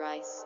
rice.